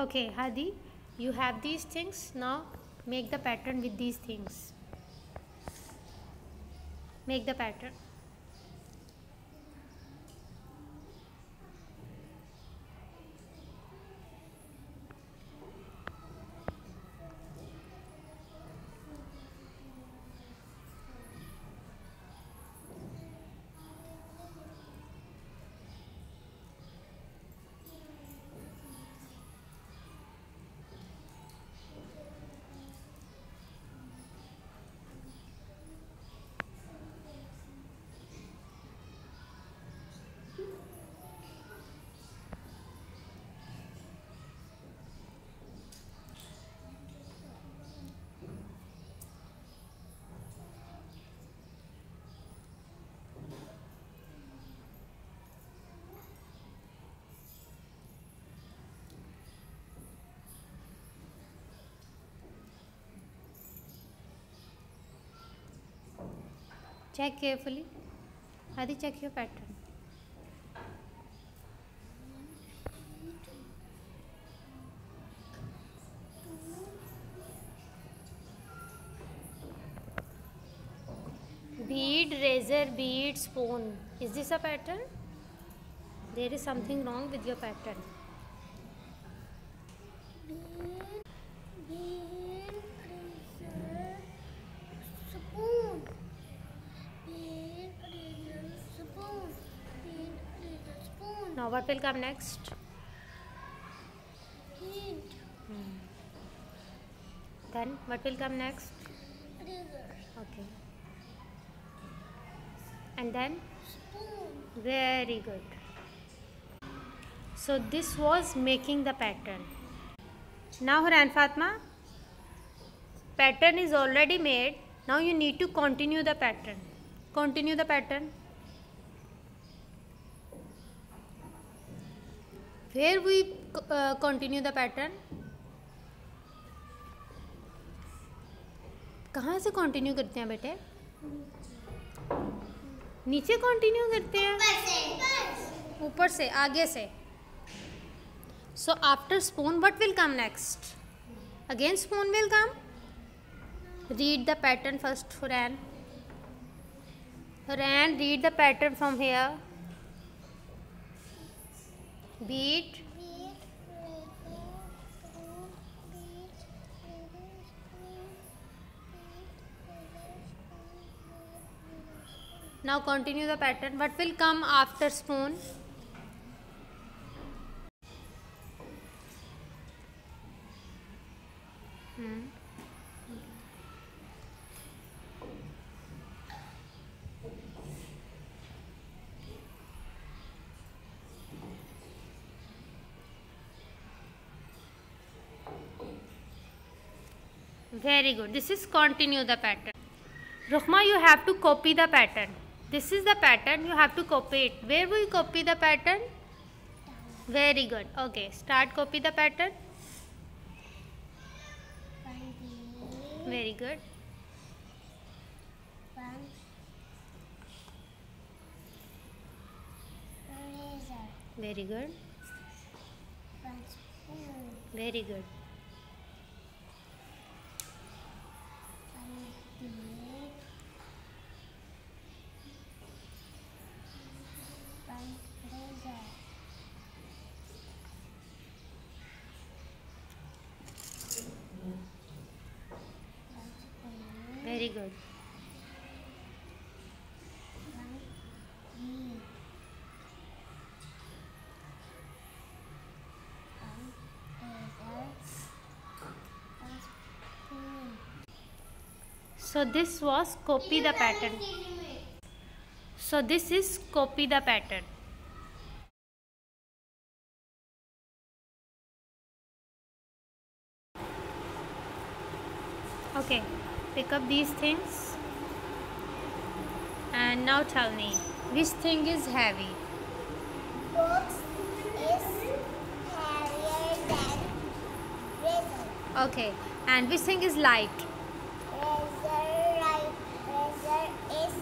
Okay, Hadi, you have these things. Now make the pattern with these things. Make the pattern. Check carefully. Hadi, check your pattern. Bead, razor, bead, spoon. Is this a pattern? There is something wrong with your pattern. Now, what will come next? Hint, hmm. Then, what will come next? Okay. And then? Very good. So this was making the pattern. Now Haran Fatma, pattern is already made. Now you need to continue the pattern. Continue the pattern. Where we uh, continue the pattern? कहाँ से continue करते हैं बेटे? नीचे continue करते हैं? ऊपर से आगे से। So after spoon what will come next again spoon will come read the pattern first Hurain Hurain read the pattern from here spoon. now continue the pattern what will come after spoon hmm. Very good this is continue the pattern Rukhma, you have to copy the pattern. This is the pattern, you have to copy it. Where will you copy the pattern? Very good. Okay, start copy the pattern. Very good. Very good. Very good. one bead, one razor, one spoon, Very good. one bead, one razor, one spoon. So this was copy the pattern. So this is copy the pattern. Okay, pick up these things. And now tell me, which thing is heavy? Box is heavier than razor. Okay, and which thing is light? Razor, right, razor is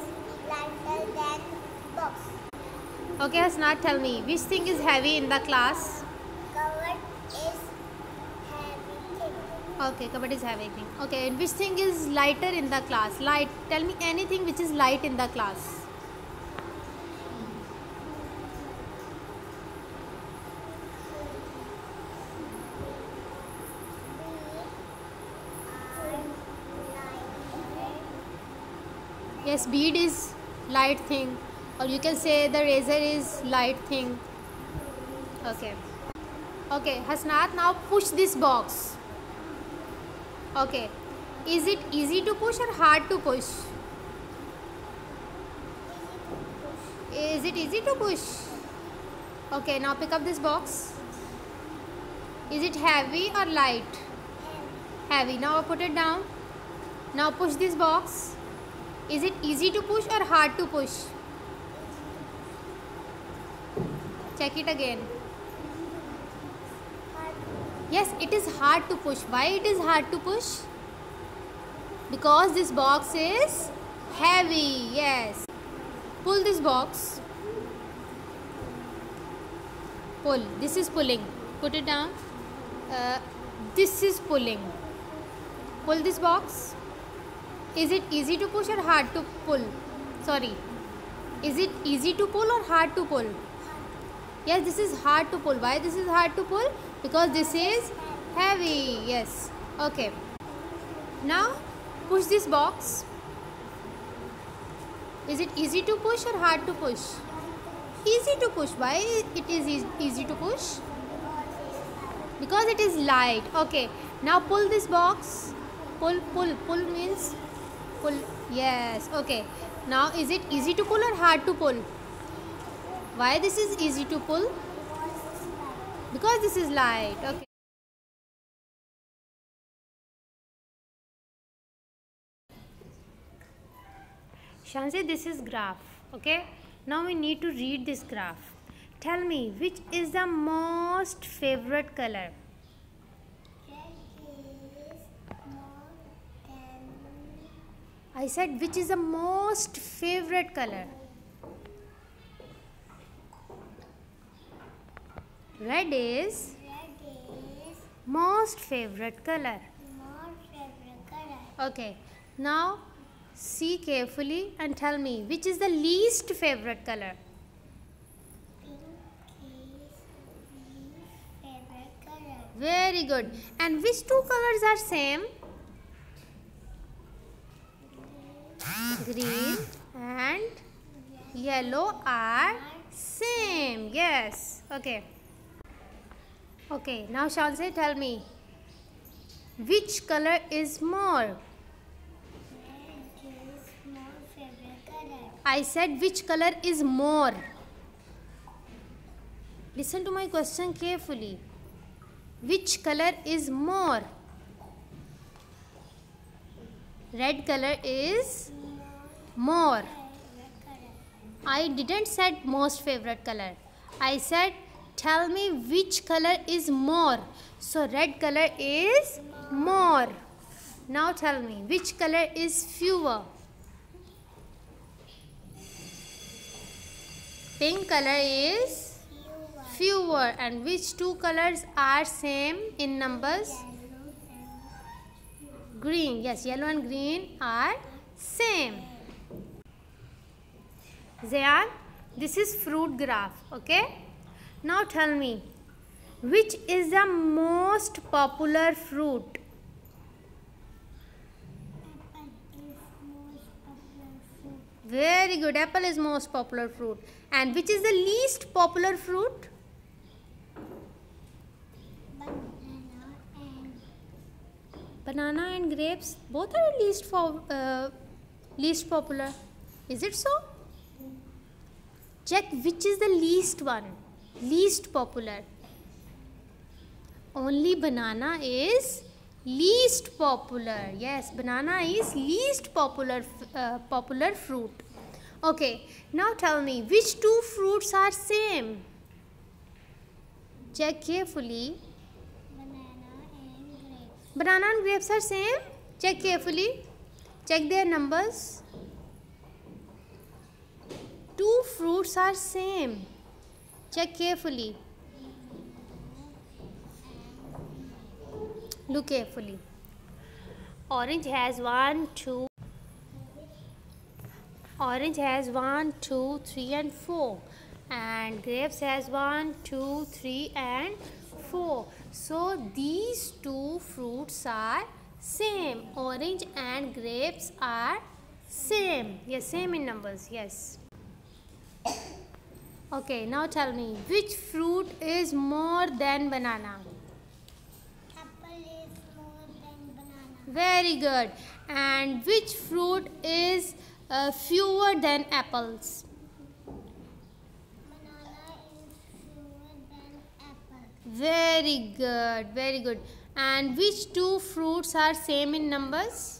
lighter than box. Okay, Hasnat, tell me, which thing is heavy in the class? Cover is heavy thing. Okay, cupboard is having. Okay, which thing is lighter in the class? Light. Tell me anything which is light in the class. Uh, yes, bead is light thing, or you can say the razor is light thing. Okay. Okay, Hasnat, now push this box. Okay. Is it easy to push or hard to push? Is it easy to push? Okay, now pick up this box. Is it heavy or light? Heavy. Now put it down. Now push this box. Is it easy to push or hard to push? Check it again. Yes, it is hard to push. Why it is hard to push? Because this box is heavy. Yes. Pull this box. Pull. This is pulling. Put it down. Uh, this is pulling. Pull this box. Is it easy to push or hard to pull? Sorry. Is it easy to pull or hard to pull? Yes, this is hard to pull. Why this is hard to pull? Because this is heavy. Yes. Okay. Now push this box. Is it easy to push or hard to push? Easy to push. Why it is eas- easy to push? Because it is light. Okay. Now pull this box. Pull, pull, pull means pull. Yes. Okay. Now is it easy to pull or hard to pull? Why this is easy to pull? Because this is light. Okay. Shansi, this is graph. Okay. Now we need to read this graph. Tell me which is the most favorite color? I said which is the most favorite color? Red is most favorite color. Okay. Now see carefully and tell me which is the least favorite color? Very good. And which two colors are same? Green and yellow are same. Yes. Okay. Okay. Now Shanse, tell me which color is more? I said which color is more? Listen to my question carefully. Which color is more? Red color is more. I didn't said most favorite color. I said tell me which color is more. So red color is more. Now tell me which color is fewer. Pink color is fewer and which two colors are same in numbers? Green. Yes, yellow and green are same. Zayan, this is fruit graph. Okay. Now tell me, which is the most popular fruit? Very good. Apple is most popular fruit. And which is the least popular fruit? Banana and grapes both are least for uh, least popular. Is it so? Check which is the least one, least popular. Only banana is least popular. Yes, banana is least popular uh, popular fruit. Okay, now tell me which two fruits are same? Check carefully. Banana and grapes. Banana and grapes are same? Check carefully. Check their numbers. Two fruits are same. Check carefully. Look carefully. Orange has one, two. Orange has one, two, three, and four. And grapes has one, two, three, and four. So these two fruits are same. Orange and grapes are same. Yes, same in numbers. Yes. Okay, now tell me which fruit is more than banana? Apple is more than banana. Very good. And which fruit is uh, fewer than apples? Banana is fewer than apple. Very good. Very good. And which two fruits are same in numbers?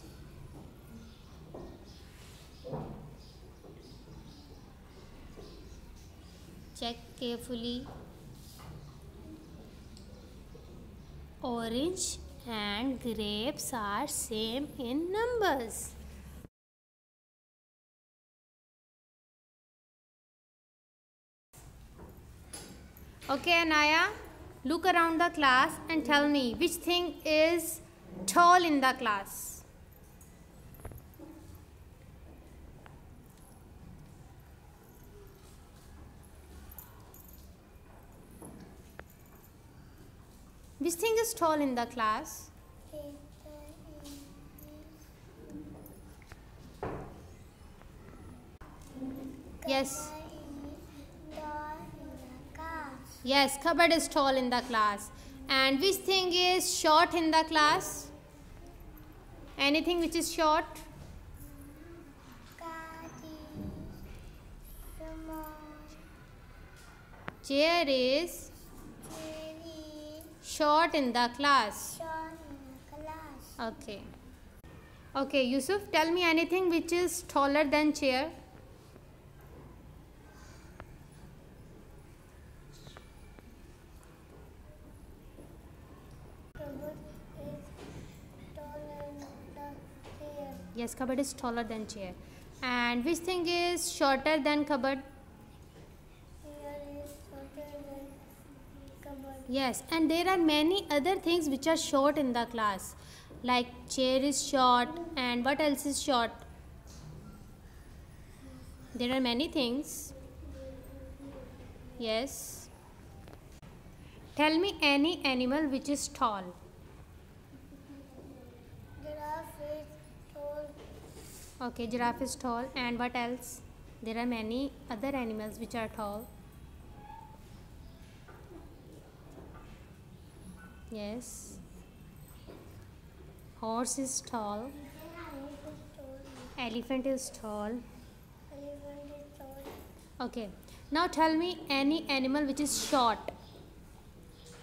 Check carefully. Orange and grapes are same in numbers. Okay, Anaya, look around the class and tell me which thing is tall in the class. Which thing is tall in the class? Yes. Yes, cupboard is tall in the class. And which thing is short in the class? Anything which is short? Chair is short in the class. Okay. Okay, Yusuf, tell me anything which is taller than chair. Yes, cupboard is taller than chair. And which thing is shorter than cupboard? Yes, and there are many other things which are short in the class. Like chair is short and what else is short? There are many things. Yes. Tell me any animal which is tall. Okay, giraffe is tall. And what else? There are many other animals which are tall. Yes. Horse is tall. Elephant is tall. Okay. Now tell me any animal which is short.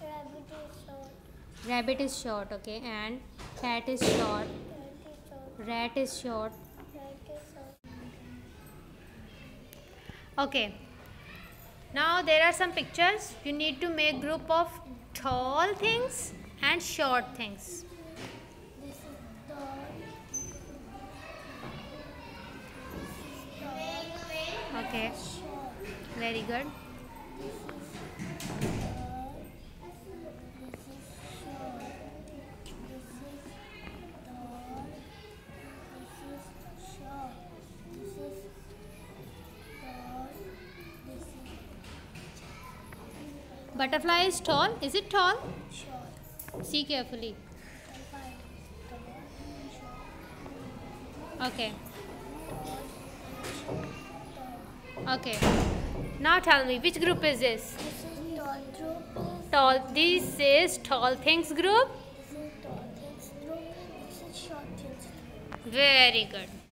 Rabbit is short. Rabbit is short, okay. And cat is short. Rat is short. Okay. Now there are some pictures. You need to make group of tall things and short things. Okay. Very good. Butterfly is tall. Is it tall? Short. See carefully. Okay. Okay. Now tell me which group is this? This is Tall. Group. Tall. This is tall things group. Very good.